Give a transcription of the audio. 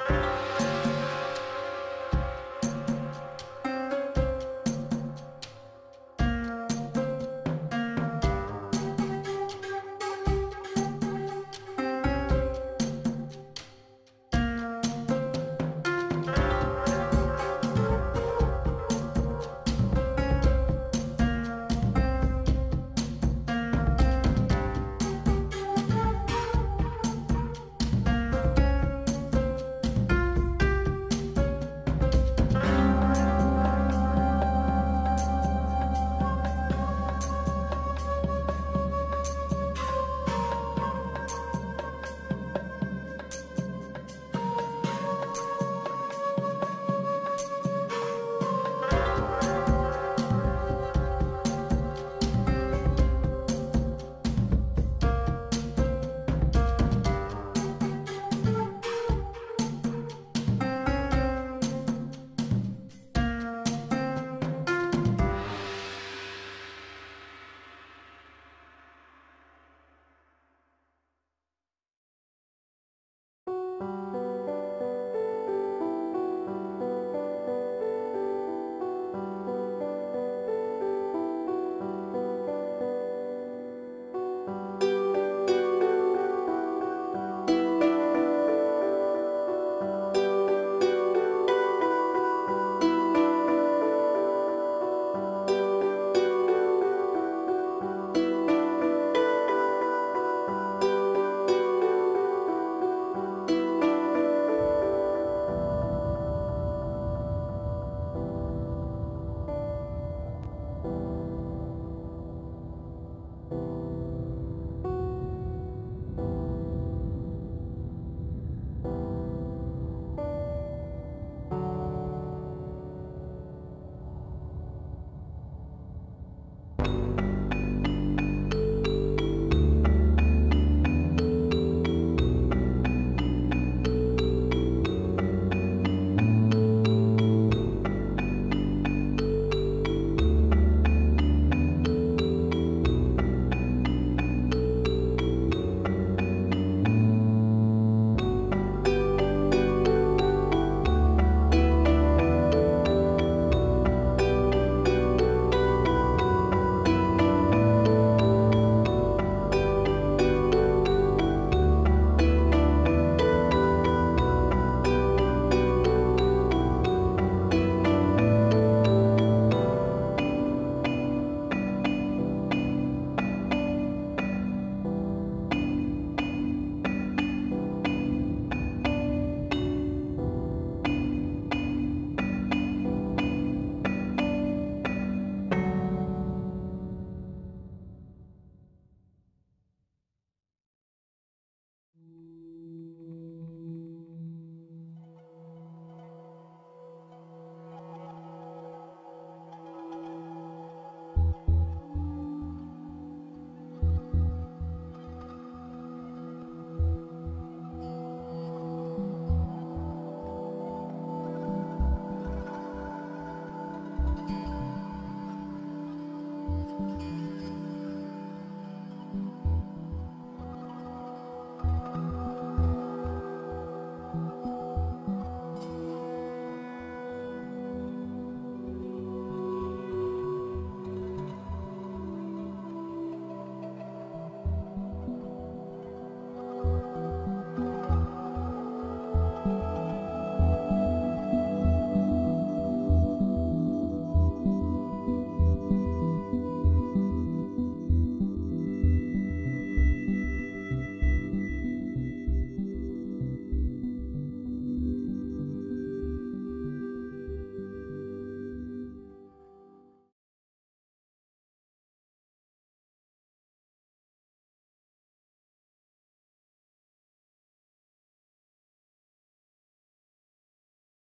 you